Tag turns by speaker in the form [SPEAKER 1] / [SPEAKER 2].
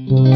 [SPEAKER 1] Mm-hmm.